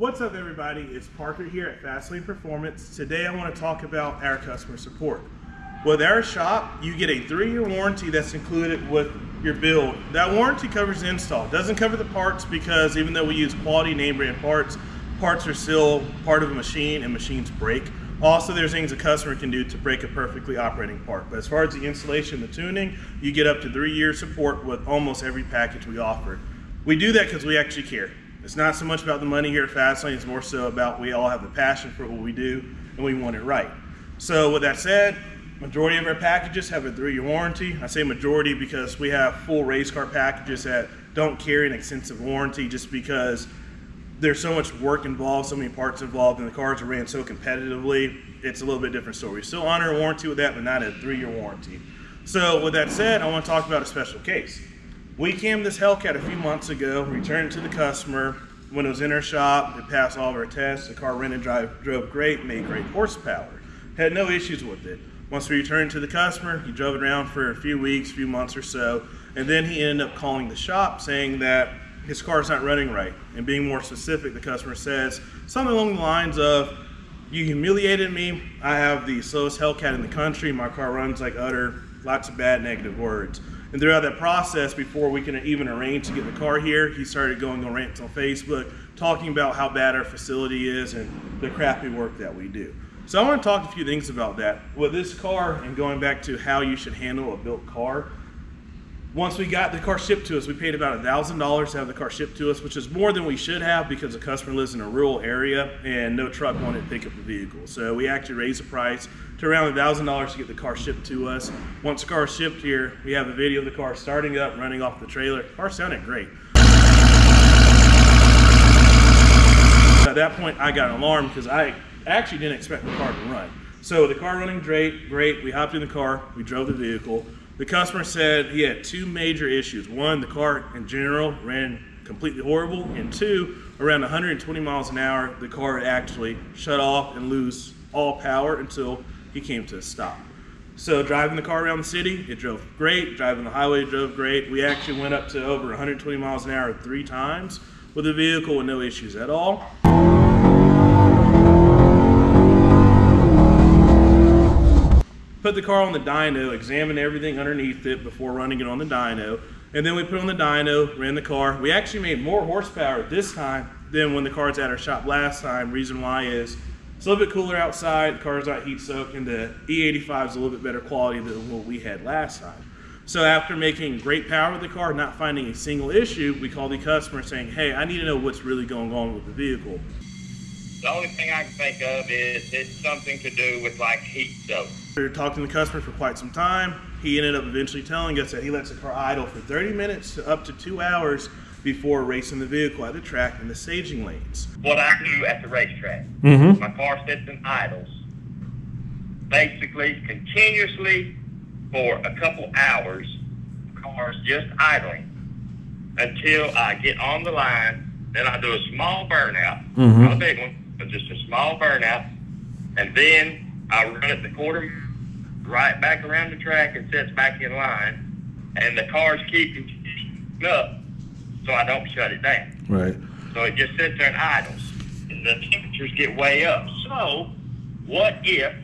What's up everybody, it's Parker here at Fastlane Performance. Today I want to talk about our customer support. With our shop, you get a three-year warranty that's included with your build. That warranty covers the install. It doesn't cover the parts because even though we use quality name brand parts, parts are still part of a machine and machines break. Also, there's things a customer can do to break a perfectly operating part. But as far as the installation, the tuning, you get up to three years support with almost every package we offer. We do that because we actually care. It's not so much about the money here at Fastlane, it's more so about we all have the passion for what we do and we want it right. So with that said, majority of our packages have a three-year warranty. I say majority because we have full race car packages that don't carry an extensive warranty just because there's so much work involved, so many parts involved, and the cars are ran so competitively, it's a little bit different story. We still honor a warranty with that, but not a three-year warranty. So with that said, I want to talk about a special case. We came this Hellcat a few months ago, returned it to the customer. When it was in our shop, it passed all of our tests. The car ran and drive, drove great, made great horsepower. Had no issues with it. Once we returned it to the customer, he drove it around for a few weeks, few months or so, and then he ended up calling the shop saying that his car's not running right. And being more specific, the customer says something along the lines of, you humiliated me, I have the slowest Hellcat in the country, my car runs like utter, lots of bad negative words. And throughout that process, before we can even arrange to get the car here, he started going on rants on Facebook, talking about how bad our facility is and the crappy work that we do. So I want to talk a few things about that. With this car and going back to how you should handle a built car, once we got the car shipped to us, we paid about $1,000 to have the car shipped to us, which is more than we should have because the customer lives in a rural area and no truck wanted to pick up the vehicle. So we actually raised the price to around $1,000 to get the car shipped to us. Once the car shipped here, we have a video of the car starting up, running off the trailer. The car sounded great. At that point, I got alarmed because I actually didn't expect the car to run. So the car running great, great. We hopped in the car, we drove the vehicle. The customer said he had two major issues. One, the car in general ran completely horrible, and two, around 120 miles an hour, the car actually shut off and lose all power until he came to a stop. So driving the car around the city, it drove great. Driving the highway, drove great. We actually went up to over 120 miles an hour three times with the vehicle with no issues at all. Put the car on the dyno, examined everything underneath it before running it on the dyno. And then we put on the dyno, ran the car. We actually made more horsepower this time than when the car's at our shop last time. Reason why is it's a little bit cooler outside, the car's not heat soaked, and the E85 is a little bit better quality than what we had last time. So after making great power with the car, not finding a single issue, we called the customer saying, hey, I need to know what's really going on with the vehicle. The only thing I can think of is it's something to do with like heat soak. We were talking to the customer for quite some time. He ended up eventually telling us that he lets the car idle for 30 minutes to up to two hours before racing the vehicle at the track in the staging lanes. What I do at the racetrack, mm-hmm. my car sits in idles, basically continuously for a couple hours. The car's just idling until I get on the line. Then I do a small burnout, mm-hmm. not a big one but just a small burnout. And then I run it the quarter mile, right back around the track and sets back in line. And the cars keep up so I don't shut it down. Right. So it just sits there and idles. And the temperatures get way up. So what if?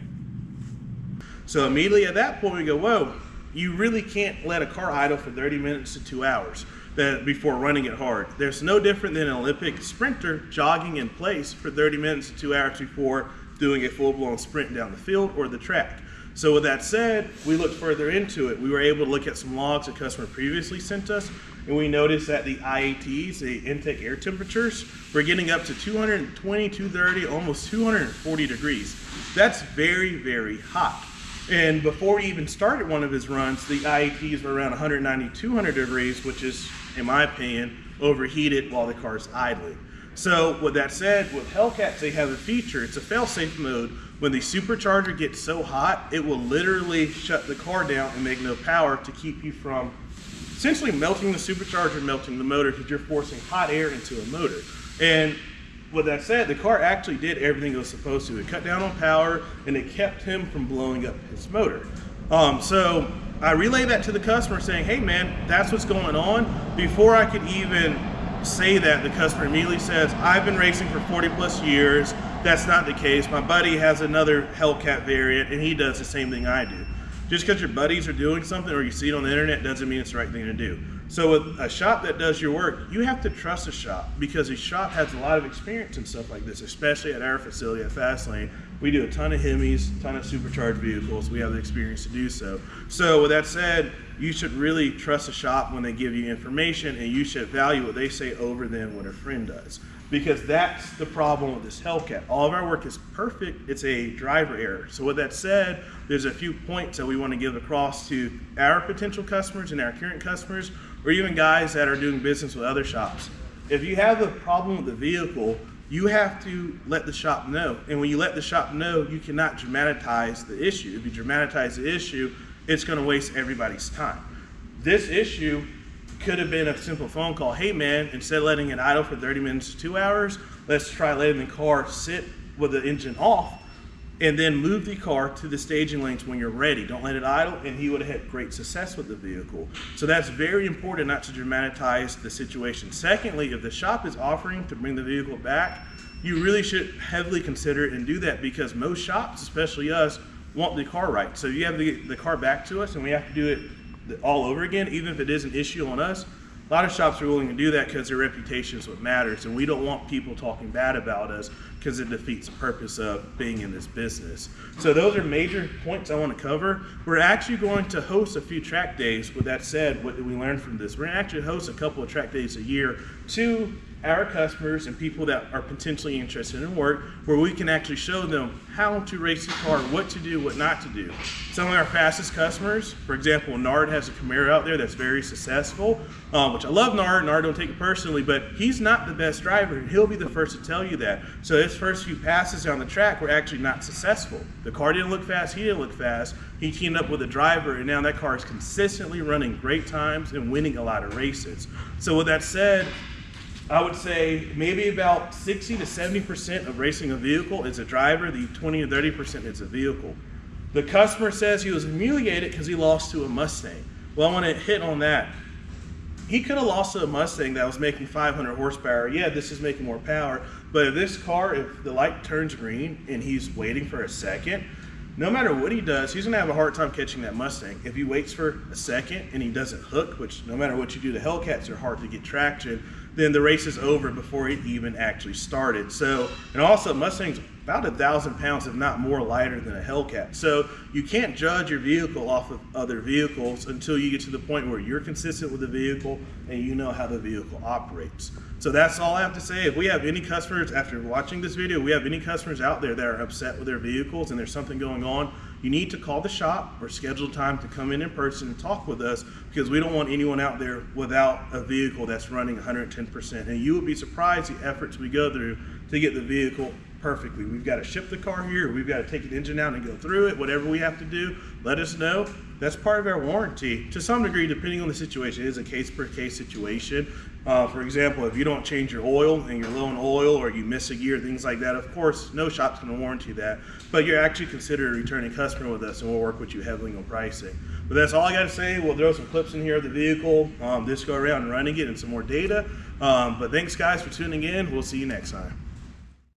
So immediately at that point we go, whoa, you really can't let a car idle for 30 minutes to two hours before running it hard. There's no different than an Olympic sprinter jogging in place for 30 minutes to two hours before doing a full-blown sprint down the field or the track. So with that said, we looked further into it. We were able to look at some logs a customer previously sent us, and we noticed that the IATs, the intake air temperatures, were getting up to 220, 230, almost 240 degrees. That's very, very hot. And before he even started one of his runs, the IATs were around 190, 200 degrees, which is in my opinion, overheated while the car's idling. So with that said, with Hellcats, they have a feature, it's a fail-safe mode. When the supercharger gets so hot, it will literally shut the car down and make no power to keep you from essentially melting the supercharger, melting the motor, because you're forcing hot air into a motor. And with that said, the car actually did everything it was supposed to. It cut down on power and it kept him from blowing up his motor. Um, so I relayed that to the customer saying, hey man, that's what's going on before I could even say that, the customer immediately says, I've been racing for 40 plus years. That's not the case. My buddy has another Hellcat variant and he does the same thing I do. Just because your buddies are doing something or you see it on the internet doesn't mean it's the right thing to do. So with a shop that does your work, you have to trust a shop because a shop has a lot of experience in stuff like this, especially at our facility at Fastlane. We do a ton of Hemis, a ton of supercharged vehicles. We have the experience to do so. So with that said, you should really trust a shop when they give you information and you should value what they say over than what a friend does because that's the problem with this Hellcat. All of our work is perfect. It's a driver error. So with that said, there's a few points that we want to give across to our potential customers and our current customers, or even guys that are doing business with other shops. If you have a problem with the vehicle, you have to let the shop know. And when you let the shop know, you cannot dramatize the issue. If you dramatize the issue, it's going to waste everybody's time. This issue could have been a simple phone call. Hey man, instead of letting it idle for 30 minutes to two hours, let's try letting the car sit with the engine off and then move the car to the staging lanes when you're ready. Don't let it idle, and he would have had great success with the vehicle. So that's very important not to dramatize the situation. Secondly, if the shop is offering to bring the vehicle back, you really should heavily consider it and do that because most shops, especially us, want the car right. So you have get the car back to us, and we have to do it all over again, even if it is an issue on us. A lot of shops are willing to do that because their reputation is what matters, and we don't want people talking bad about us because it defeats the purpose of being in this business. So those are major points I want to cover. We're actually going to host a few track days. With that said, what did we learn from this? We're going to actually host a couple of track days a year to our customers and people that are potentially interested in work where we can actually show them how to race the car, what to do, what not to do. Some of our fastest customers, for example, Nard has a Camaro out there that's very successful, um, which I love Nard. Nard don't take it personally, but he's not the best driver, and he'll be the first to tell you that. So his first few passes down the track were actually not successful. The car didn't look fast, he didn't look fast. He teamed up with a driver, and now that car is consistently running great times and winning a lot of races. So with that said, I would say maybe about 60 to 70% of racing a vehicle is a driver, the 20 to 30% is a vehicle. The customer says he was humiliated because he lost to a Mustang. Well, I want to hit on that. He could have lost to a Mustang that was making 500 horsepower. Yeah, this is making more power. But if this car, if the light turns green and he's waiting for a second, no matter what he does, he's gonna have a hard time catching that Mustang. If he waits for a second and he doesn't hook, which no matter what you do, the Hellcats are hard to get traction, then the race is over before it even actually started. So, and also Mustang's about a thousand pounds, if not more, lighter than a Hellcat. So you can't judge your vehicle off of other vehicles until you get to the point where you're consistent with the vehicle and you know how the vehicle operates. So that's all I have to say. If we have any customers after watching this video, we have any customers out there that are upset with their vehicles and there's something going on, you need to call the shop or schedule time to come in in person and talk with us because we don't want anyone out there without a vehicle that's running 110%. And you would be surprised the efforts we go through to get the vehicle perfectly. We've got to ship the car here. We've got to take the engine out and go through it. Whatever we have to do, let us know. That's part of our warranty. To some degree, depending on the situation, it is a case per case situation. Uh, for example, if you don't change your oil and you're low on oil or you miss a gear, things like that, of course, no shop's going to warranty that. But you're actually considered a returning customer with us and we'll work with you heavily on pricing. But that's all I got to say. We'll throw some clips in here of the vehicle, um, this go around running it and some more data. Um, but thanks, guys, for tuning in. We'll see you next time.